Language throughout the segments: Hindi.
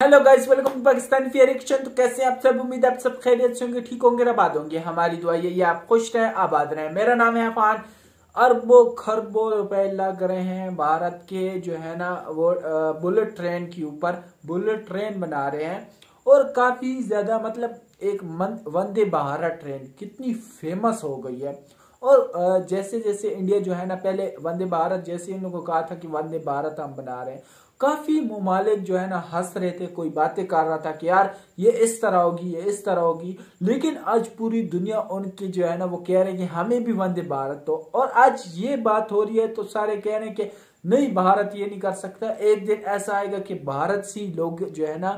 Hello guys welcome to Pakistan fear action तो कैसे आप सब? उम्मीद आप सब खैरियत से होंगे, ठीक होंगे आबाद होंगे। हमारी दुआ यही आप खुश रहें, आबाद रहें। मेरा नाम है अफान। अरबों, खरबों रुपए लग रहे हैं भारत के, जो है ना, वो बुलेट ट्रेन के ऊपर। बुलेट ट्रेन बना रहे हैं। और काफ़ी ज़्यादा मतलब एक वंदे भारत ट्रेन कितनी फ़ेमस हो गई है। और जैसे जैसे इंडिया जो है ना, पहले वंदे भारत, जैसे इन लोगों को कहा था कि वंदे भारत हम बना रहे हैं। काफ़ी मुमालिक जो है ना हंस रहे थे, कोई बातें कर रहा था कि यार ये इस तरह होगी, ये इस तरह होगी। लेकिन आज पूरी दुनिया उनके जो है ना वो कह रहे हैं कि हमें भी वंदे भारत तो और आज ये बात हो रही है तो सारे कह रहे हैं कि नहीं, भारत ये नहीं कर सकता। एक दिन ऐसा आएगा कि भारत से लोग जो है ना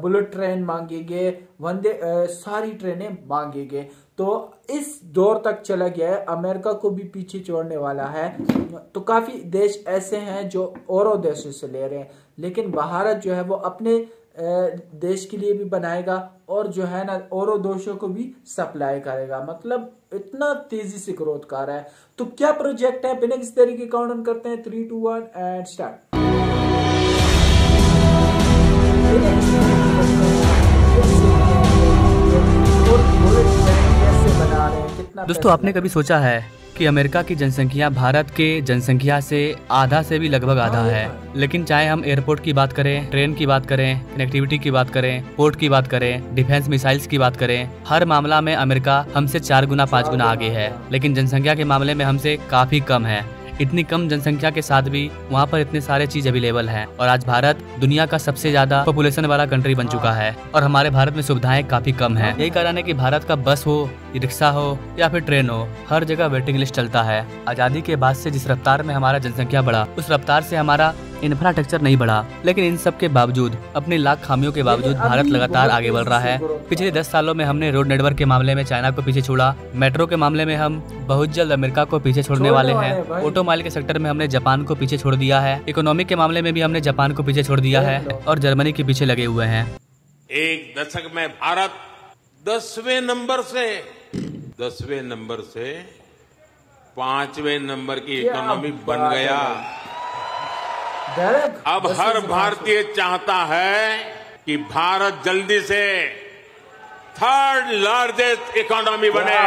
बुलेट ट्रेन मांगेंगे, वंदे सारी ट्रेनें मांगेंगे। तो इस दौर तक चला गया है। अमेरिका को भी पीछे छोड़ने वाला है। तो काफ़ी देश ऐसे हैं जो औरों देशों से ले रहे हैं। लेकिन भारत जो है, वो अपने देश के लिए भी बनाएगा और जो है ना और देशों को भी सप्लाई करेगा। मतलब इतना तेज़ी से ग्रोथ कर रहा है। तो क्या प्रोजेक्ट है? बिना किस तरीके काउंट करते हैं। Three two one and start दोस्तों आपने कभी सोचा है कि अमेरिका की जनसंख्या भारत के जनसंख्या से आधा से भी लगभग आधा है। लेकिन चाहे हम एयरपोर्ट की बात करें, ट्रेन की बात करें कनेक्टिविटी की बात करें पोर्ट की बात करें डिफेंस मिसाइल्स की बात करें, हर मामला में अमेरिका हमसे चार गुना, पाँच गुना आगे है। लेकिन जनसंख्या के मामले में हमसे काफ़ी कम है। इतनी कम जनसंख्या के साथ भी वहाँ पर इतने सारे चीज़ अवेलेबल है। और आज भारत दुनिया का सबसे ज़्यादा पॉपुलेशन वाला कंट्री बन चुका है। और हमारे भारत में सुविधाएँ काफ़ी कम है। यही कारण है की भारत का बस हो रिक्शा हो या फिर ट्रेन हो हर जगह वेटिंग लिस्ट चलता है। आज़ादी के बाद से जिस रफ्तार में हमारा जनसंख्या बढ़ा उस रफ्तार से हमारा इंफ्रास्ट्रक्चर नहीं बढ़ा। लेकिन इन सब के बावजूद अपनी लाख खामियों के बावजूद भारत लगातार आगे बढ़ रहा है। पिछले दस सालों में हमने रोड नेटवर्क के मामले में चाइना को पीछे छोड़ा मेट्रो के मामले में हम बहुत जल्द अमेरिका को पीछे छोड़ने वाले हैं। ऑटोमोबाइल के सेक्टर में हमने जापान को पीछे छोड़ दिया है। इकोनॉमिक के मामले में भी हमने जापान को पीछे छोड़ दिया है और जर्मनी के पीछे लगे हुए हैं। एक दशक में भारत दसवें नंबर से दसवें नंबर से पाँचवें नंबर की इकोनॉमी बन गया। अब हर भारतीय चाहता है कि भारत जल्दी से थर्ड लार्जेस्ट इकोनॉमी बने।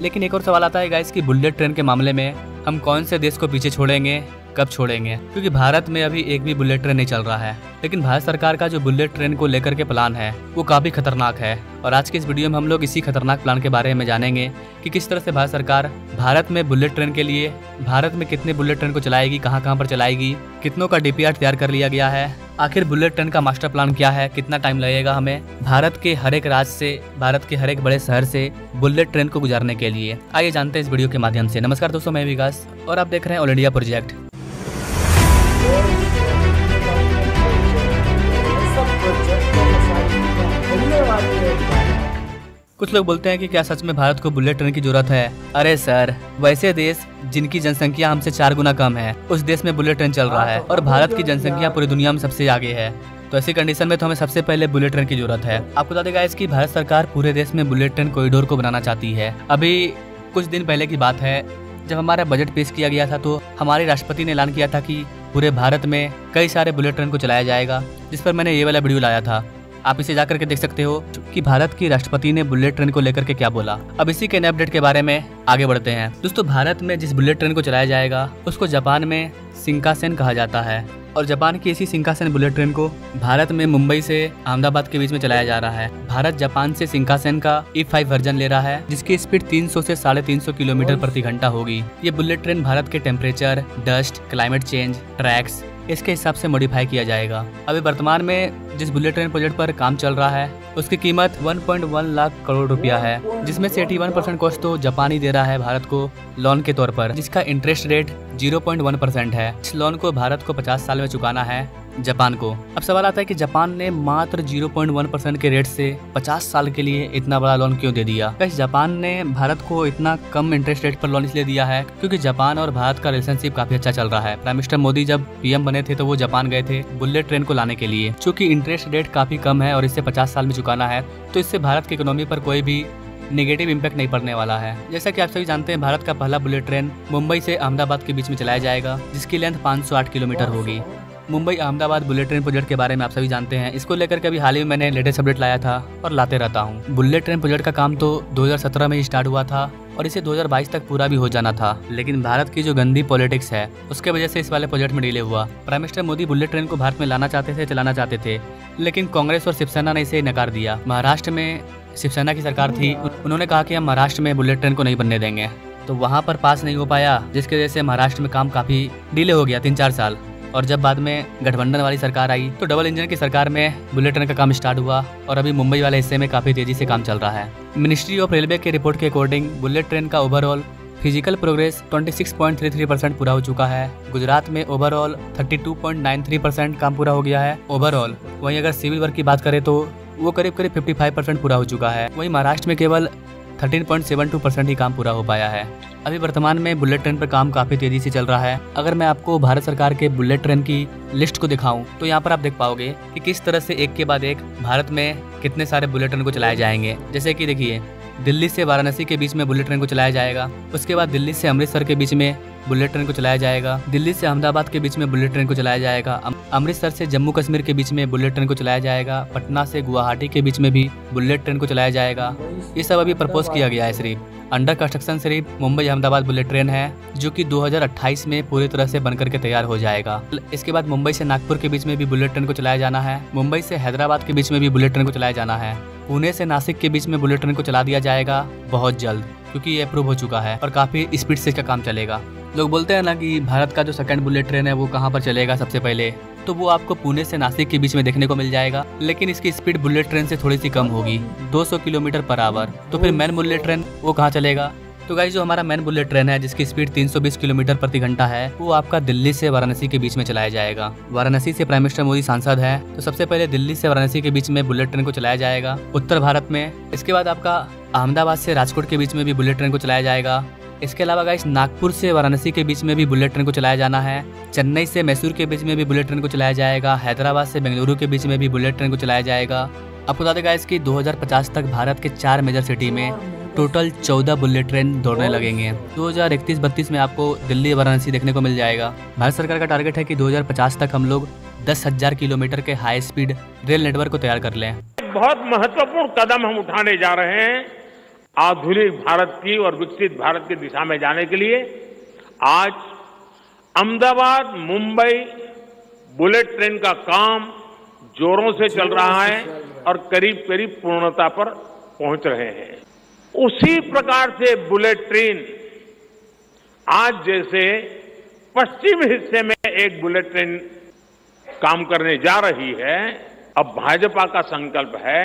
लेकिन एक और सवाल आता है गाइस कि बुलेट ट्रेन के मामले में हम कौन से देश को पीछे छोड़ेंगे? कब छोड़ेंगे? क्योंकि भारत में अभी एक भी बुलेट ट्रेन नहीं चल रहा है। लेकिन भारत सरकार का जो बुलेट ट्रेन को लेकर के प्लान है, वो काफ़ी खतरनाक है। और आज के इस वीडियो में हम लोग इसी खतरनाक प्लान के बारे में जानेंगे कि किस तरह से भारत सरकार भारत में बुलेट ट्रेन के लिए, भारत में कितने बुलेट ट्रेन को चलाएगी, कहाँ कहाँ पर चलाएगी, कितनों का डीपीआर तैयार कर लिया गया है, आखिर बुलेट ट्रेन का मास्टर प्लान क्या है, कितना टाइम लगेगा हमें, भारत के हर एक राज्य से, भारत के हर एक बड़े शहर से बुलेट ट्रेन को गुजारने के लिए। आइए जानते हैं इस वीडियो के माध्यम से। नमस्कार दोस्तों, मैं विकास और आप देख रहे हैं ऑल इंडिया प्रोजेक्ट। कुछ लोग बोलते हैं कि क्या सच में भारत को बुलेट ट्रेन की ज़रूरत है? अरे सर, वैसे देश, जिनकी जनसंख्या हमसे चार गुना कम है, उस देश में बुलेट ट्रेन चल रहा है और भारत की जनसंख्या पूरी दुनिया में सबसे आगे है। तो ऐसी कंडीशन में तो हमें सबसे पहले बुलेट ट्रेन की ज़रूरत है। आपको बता देगा इसकी भारत सरकार पूरे देश में बुलेट ट्रेन कॉरिडोर को बनाना चाहती है। अभी कुछ दिन पहले की बात है, जब हमारा बजट पेश किया गया था तो हमारे राष्ट्रपति ने ऐलान किया था कि पूरे भारत में कई सारे बुलेट ट्रेन को चलाया जाएगा, जिस पर मैंने ये वाला वीडियो लाया था। आप इसे जाकर के देख सकते हो कि भारत की राष्ट्रपति ने बुलेट ट्रेन को लेकर के क्या बोला। अब इसी के नए अपडेट के बारे में आगे बढ़ते हैं। दोस्तों, भारत में जिस बुलेट ट्रेन को चलाया जाएगा, उसको जापान में सिंकासेन कहा जाता है। और जापान की इसी सिंकासेन बुलेट ट्रेन को भारत में मुंबई से अहमदाबाद के बीच में चलाया जा रहा है। भारत जापान से सिंकासेन का ई फाइव वर्जन ले रहा है, जिसकी स्पीड 300 से साढ़े तीन किलोमीटर प्रति घंटा होगी। ये बुलेट ट्रेन भारत के temperature dust climate change tracks इसके हिसाब से मॉडिफाई किया जाएगा। अभी वर्तमान में जिस बुलेट ट्रेन प्रोजेक्ट पर काम चल रहा है, उसकी कीमत 1.1 लाख करोड़ रुपया है, जिसमें से 81 परसेंट कॉस्ट तो जापान ही दे रहा है भारत को लोन के तौर पर, जिसका इंटरेस्ट रेट 0.1 परसेंट है। इस लोन को भारत को 50 साल में चुकाना है। जापान को। अब सवाल आता है कि जापान ने मात्र 0.1 परसेंट के रेट से 50 साल के लिए इतना बड़ा लोन क्यों दे दिया? कैसे जापान ने भारत को इतना कम इंटरेस्ट रेट पर लोन इसलिए दिया है क्योंकि जापान और भारत का रिलेशनशिप काफ़ी अच्छा चल रहा है। प्राइम मिनिस्टर मोदी जब पीएम बने थे तो वो जापान गए थे बुलेट ट्रेन को लाने के लिए। चूँकि इंटरेस्ट रेट काफ़ी कम है और इससे पचास साल में चुकाना है तो इससे भारत की इकोनॉमी पर कोई भी नेगेटिव इम्पैक्ट नहीं पड़ने वाला है। जैसा कि आप सभी जानते हैं, भारत का पहला बुलेट ट्रेन मुंबई से अहमदाबाद के बीच में चलाया जाएगा, जिसकी लेंथ 508 किलोमीटर होगी। Mumbai Ahmedabad bullet train project के बारे में आप सभी जानते हैं। इसको लेकर के अभी हाल ही में मैंने लेटेस्ट अपडेट लाया था और लाते रहता हूँ। बुलेट ट्रेन प्रोजेक्ट का काम तो 2017 में ही स्टार्ट हुआ था और इसे 2022 तक पूरा भी हो जाना था। लेकिन भारत की जो गंदी पॉलिटिक्स है, उसके वजह से इस वाले प्रोजेक्ट में डिले हुआ। Prime minister Modi bullet train को भारत में लाना चाहते थे, चलाना चाहते थे, लेकिन कांग्रेस और शिवसेना ने इसे नकार दिया। महाराष्ट्र में शिवसेना की सरकार थी उन्होंने कहा कि हम महाराष्ट्र में बुलेट ट्रेन को नहीं बनने देंगे। तो वहाँ पर पास नहीं हो पाया, जिसकी वजह से महाराष्ट्र में काम काफ़ी डिले हो गया, तीन चार साल। और जब बाद में गठबंधन वाली सरकार आई तो डबल इंजन की सरकार में बुलेट ट्रेन का काम स्टार्ट हुआ और अभी मुंबई वाले हिस्से में काफ़ी तेज़ी से काम चल रहा है। मिनिस्ट्री ऑफ़ रेलवे के रिपोर्ट के अकॉर्डिंग बुलेट ट्रेन का ओवरऑल फ़िज़िकल प्रोग्रेस 26.33 परसेंट पूरा हो चुका है। गुजरात में ओवरऑल 32.93 परसेंट काम पूरा हो गया है। ओवरऑल वहीं अगर सिविल वर्क की बात करें तो वो करीब करीब 55 परसेंट पूरा हो चुका है। वहीं महाराष्ट्र में केवल 13.72 परसेंट ही काम पूरा हो पाया है। अभी वर्तमान में बुलेट ट्रेन पर काम काफ़ी तेज़ी से चल रहा है। अगर मैं आपको भारत सरकार के बुलेट ट्रेन की लिस्ट को दिखाऊँ तो यहाँ पर आप देख पाओगे कि किस तरह से एक के बाद एक भारत में कितने सारे बुलेट ट्रेन को चलाए जाएँगे। जैसे कि देखिए, दिल्ली से वाराणसी के बीच में बुलेट ट्रेन को चलाया जाएगा, उसके बाद दिल्ली से अमृतसर के बीच में बुलेट ट्रेन को चलाया जाएगा। दिल्ली से अहमदाबाद के बीच में बुलेट ट्रेन को चलाया जाएगा। अमृतसर से जम्मू कश्मीर के बीच में बुलेट ट्रेन को चलाया जाएगा। पटना से गुवाहाटी के बीच में भी बुलेट ट्रेन को चलाया जाएगा। ये सब अभी प्रपोज किया गया है सिर्फ़ अंडर कंस्ट्रक्शन सिर्फ़ मुंबई अहमदाबाद बुलेट ट्रेन है, जो कि 2028 में पूरी तरह से बनकर के तैयार हो जाएगा। इसके बाद मुंबई से नागपुर के बीच में भी बुलेट ट्रेन को चलाया जाना है। मुंबई से हैदराबाद के बीच में भी बुलेट ट्रेन को चलाया जाना है। पुणे से नासिक के बीच में बुलेट ट्रेन को चला दिया जाएगा बहुत जल्द, क्योंकि ये अप्रूव हो चुका है और काफ़ी स्पीड से इसका काम चलेगा। लोग बोलते हैं ना कि भारत का जो सेकंड बुलेट ट्रेन है, वो कहाँ पर चलेगा सबसे पहले? तो वो आपको पुणे से नासिक के बीच में देखने को मिल जाएगा, लेकिन इसकी स्पीड बुलेट ट्रेन से थोड़ी सी कम होगी 200 किलोमीटर पर आवर तो फिर मैन बुलेट ट्रेन वो कहाँ चलेगा? तो गाइस जो हमारा मैन बुलेट ट्रेन है, जिसकी स्पीड 320 किलोमीटर प्रति घंटा है, वो आपका दिल्ली से वाराणसी के बीच में चलाया जाएगा। वाराणसी से प्राइम मिनिस्टर मोदी सांसद है तो सबसे पहले दिल्ली से वाराणसी के बीच में बुलेट ट्रेन को चलाया जाएगा। उत्तर भारत में, इसके बाद आपका अहमदाबाद से राजकोट के बीच में भी बुलेट ट्रेन को चलाया जाएगा। इसके अलावा गाइस नागपुर से वाराणसी के बीच में भी बुलेट ट्रेन को चलाया जाना है। चेन्नई से मैसूर के बीच में भी बुलेट ट्रेन को चलाया जाएगा। हैदराबाद से बेंगलुरु के बीच में भी बुलेट ट्रेन को चलाया जाएगा। आपको बता देगा इसकी 2050 तक भारत के चार मेजर सिटी में टोटल 14 बुलेट ट्रेन दौड़ने लगेंगे। 2031-32 में आपको दिल्ली वाराणसी देखने को मिल जाएगा। भारत सरकार का टारगेट है कि 2050 तक हम लोग दस हज़ार किलोमीटर के हाई स्पीड रेल नेटवर्क को तैयार कर लें। बहुत महत्वपूर्ण कदम हम उठाने जा रहे हैं। आधुनिक भारत की और विकसित भारत की दिशा में जाने के लिए आज अहमदाबाद मुंबई बुलेट ट्रेन का काम जोरों से चल रहा है और करीब करीब पूर्णता पर पहुँच रहे हैं। उसी प्रकार से बुलेट ट्रेन आज जैसे पश्चिम हिस्से में एक बुलेट ट्रेन काम करने जा रही है, अब भाजपा का संकल्प है,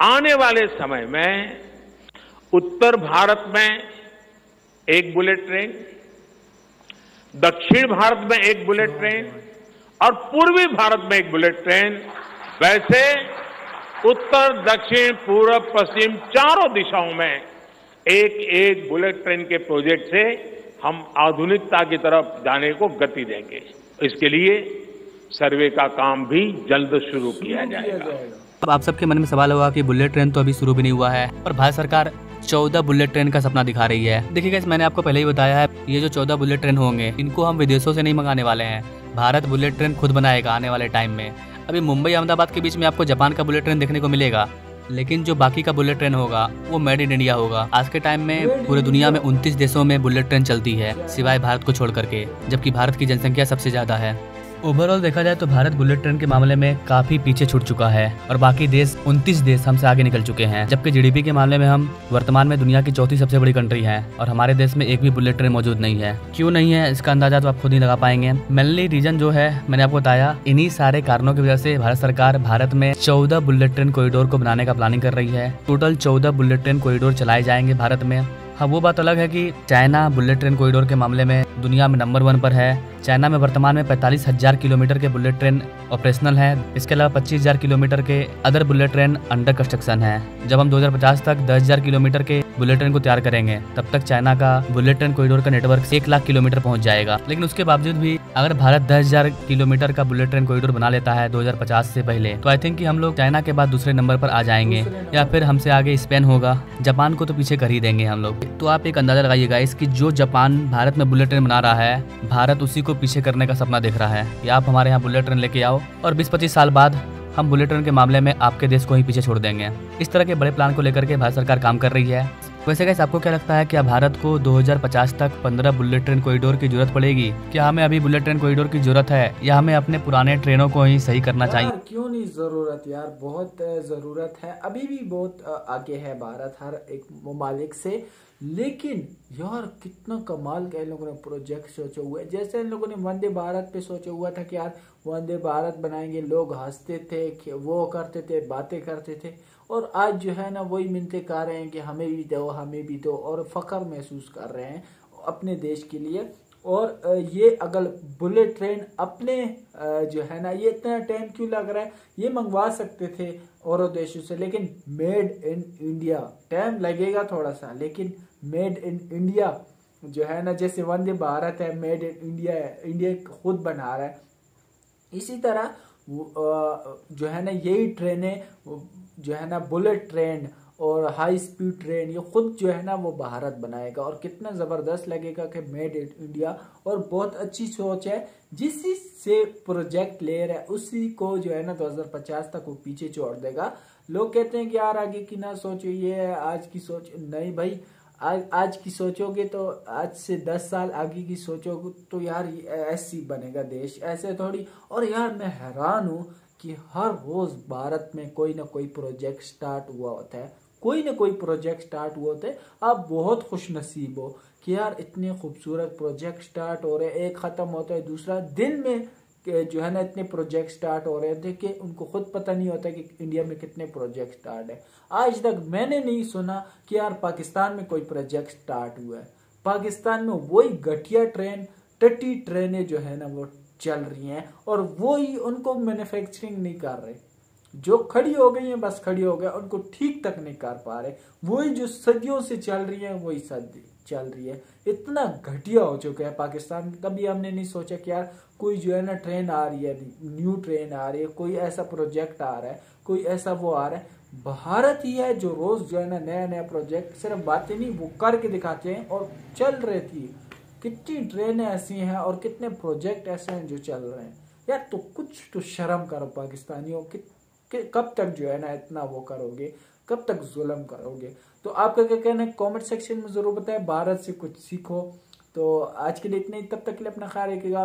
आने वाले समय में उत्तर भारत में एक बुलेट ट्रेन दक्षिण भारत में एक बुलेट ट्रेन और पूर्वी भारत में एक बुलेट ट्रेन। वैसे उत्तर दक्षिण पूर्व पश्चिम चारों दिशाओं में एक एक बुलेट ट्रेन के प्रोजेक्ट से हम आधुनिकता की तरफ़ जाने को गति देंगे। इसके लिए सर्वे का काम भी जल्द शुरू किया जाएगा। अब आप सबके मन में सवाल होगा कि बुलेट ट्रेन तो अभी शुरू भी नहीं हुआ है और भारत सरकार चौदह बुलेट ट्रेन का सपना दिखा रही है। देखिए मैंने आपको पहले ही बताया है, ये जो चौदह बुलेट ट्रेन होंगे, इनको हम विदेशों से नहीं मंगाने वाले हैं। भारत बुलेट ट्रेन खुद बनाएगा आने वाले टाइम में। अभी मुंबई, अहमदाबाद के बीच में आपको जापान का बुलेट ट्रेन देखने को मिलेगा। लेकिन जो बाकी का बुलेट ट्रेन होगा, वो मेड इन इंडिया होगा। आज के टाइम में पूरे दुनिया में उनतीस देशों में बुलेट ट्रेन चलती है, सिवाय भारत को छोड़ करके, जबकि भारत की जनसंख्या सबसे ज़्यादा है। ओवरऑल देखा जाए तो भारत बुलेट ट्रेन के मामले में काफ़ी पीछे छूट चुका है और बाकी देश 29 देश हमसे आगे निकल चुके हैं। जबकि जीडीपी के मामले में हम वर्तमान में दुनिया की चौथी सबसे बड़ी कंट्री है और हमारे देश में एक भी बुलेट ट्रेन मौजूद नहीं है। क्यों नहीं है, इसका अंदाज़ा तो आप खुद ही लगा पाएँगे। मेनली रीजन जो है, मैंने आपको बताया, इन्हीं सारे कारणों की वजह से भारत सरकार भारत में चौदह बुलेट ट्रेन कॉरिडोर को बनाने का प्लानिंग कर रही है। टोटल चौदह बुलेट ट्रेन कॉरिडोर चलाए जाएँगे भारत में। हाँ वो बात अलग है कि चाइना बुलेट ट्रेन कॉरिडोर के मामले में दुनिया में नंबर वन पर है। चाइना में वर्तमान में पैंतालीस हज़ार किलोमीटर के बुलेट ट्रेन ऑपरेशनल है। इसके अलावा पच्चीस हज़ार किलोमीटर के other bullet train under construction है। जब हम 2050 तक दस हज़ार किलोमीटर के बुलेट ट्रेन को तैयार करेंगे, तब तक चाइना का बुलेट ट्रेन कॉरिडोर का नेटवर्क एक लाख किलोमीटर पहुँच जाएगा। लेकिन उसके बावजूद भी, अगर भारत दस हज़ार किलोमीटर का बुलेट ट्रेन कॉरिडोर बना लेता है 2050 से पहले तो आई थिंक कि हम लोग चाइना के बाद दूसरे नंबर पर आ जाएँगे, या फिर हमसे आगे स्पेन होगा। जापान को तो पीछे कर ही देंगे हम लोग। तो आप एक अंदाज़ा लगाइएगा इसकी जो जापान भारत में बुलेट ट्रेन बना रहा है, भारत उसी को पीछे करने का सपना देख रहा है। कि आप हमारे यहाँ बुलेट ट्रेन लेके आओ, और बीस पच्चीस साल बाद हम बुलेट ट्रेन के मामले में आपके देश को ही पीछे छोड़ देंगे। इस तरह के बड़े प्लान को लेकर के भारत सरकार काम कर रही है। वैसे कैसे आपको क्या लगता है क्या भारत को 2050 तक 15 बुलेट ट्रेन कॉरिडोर की ज़रूरत पड़ेगी? क्या हमें अभी बुलेट ट्रेन कॉरिडोर की ज़रूरत है? या हमें अपने पुराने ट्रेनों को ही सही करना चाहिए? क्यों नहीं ज़रूरत यार? बहुत ज़रूरत है। अभी भी बहुत आगे है भारत, हर एक ममालिक से। लेकिन यार, कितना कमाल का इन लोगों ने प्रोजेक्ट सोचे हुए जैसे इन लोगों ने वंदे भारत पे सोचा हुआ था कि यार, वंदे भारत बनाएँगे, लोग हँसते थे वो करते थे, बातें करते थे। और आज जो है ना वही मिलते कर रहे हैं कि हमें भी दो, हमें भी दो और फख्र महसूस कर रहे हैं अपने देश के लिए। और ये अगर बुलेट ट्रेन अपने जो है ना ये इतना टाइम क्यों लग रहा है? ये मंगवा सकते थे और देशों से, लेकिन मेड इन इंडिया टाइम लगेगा थोड़ा सा लेकिन मेड इन इंडिया जो है ना, जैसे वंदे भारत है मेड इन इंडिया है इंडिया खुद बना रहा है। इसी तरह जो है ना, यही ट्रेनें जो है ना बुलेट ट्रेन और हाई स्पीड ट्रेन ये खुद जो है ना वो भारत बनाएगा और कितना ज़बरदस्त लगेगा कि मेड इन इंडिया और बहुत अच्छी सोच है। जिस से प्रोजेक्ट ले रहा है, उसी को जो है ना 2050 तक वो पीछे छोड़ देगा। लोग कहते हैं कि यार आगे की ना सोचो, ये है आज की सोच नहीं भाई। आज आज की सोचोगे तो आज से दस साल आगे की सोचोगे तो यार ऐसी बनेगा देश, ऐसे थोड़ी। और यार मैं हैरान हूँ कि हर रोज भारत में कोई ना कोई प्रोजेक्ट स्टार्ट हुआ होता है। कोई ना कोई प्रोजेक्ट स्टार्ट हुआ होता है। आप बहुत खुश नसीब हो कि यार इतने खूबसूरत प्रोजेक्ट स्टार्ट हो रहे एक खत्म होता है, दूसरा दिन में जो है ना, इतने प्रोजेक्ट स्टार्ट हो रहे थे कि उनको खुद पता नहीं होता कि इंडिया में कितने प्रोजेक्ट स्टार्ट है। आज तक मैंने नहीं सुना कि यार पाकिस्तान में कोई प्रोजेक्ट स्टार्ट हुआ है। पाकिस्तान में वही घटिया ट्रेन टट्टी ट्रेनें जो है ना, वो चल रही हैं और वो ही उनको मैन्युफैक्चरिंग नहीं कर रहे। जो खड़ी हो गई हैं, बस खड़ी हो गए, उनको ठीक तक नहीं कर पा रहे। वही जो सदियों से चल रही है, वही सदी चल रही है। इतना घटिया हो चुका है पाकिस्तान। कभी हमने नहीं सोचा कि यार, कोई जो है ना ट्रेन आ रही है न्यू ट्रेन आ रही है, कोई ऐसा प्रोजेक्ट आ रहा है, कोई ऐसा वो आ रहा है। भारत ही है जो रोज जो है ना नया नया प्रोजेक्ट सिर्फ़ बातें नहीं, वो करके दिखाते हैं और चल रही थी कितनी ट्रेनें ऐसी हैं और कितने प्रोजेक्ट ऐसे हैं जो चल रहे हैं। यार तो कुछ तो शर्म करो पाकिस्तानियों कि, कि कब तक जो है ना इतना वो करोगे कब तक जुलम करोगे। तो आपका क्या कहना है? कमेंट सेक्शन में ज़रूर बताएँ भारत से कुछ सीखो। तो आज के लिए इतने ही तब तक के लिए अपना ख्याल रखिएगा।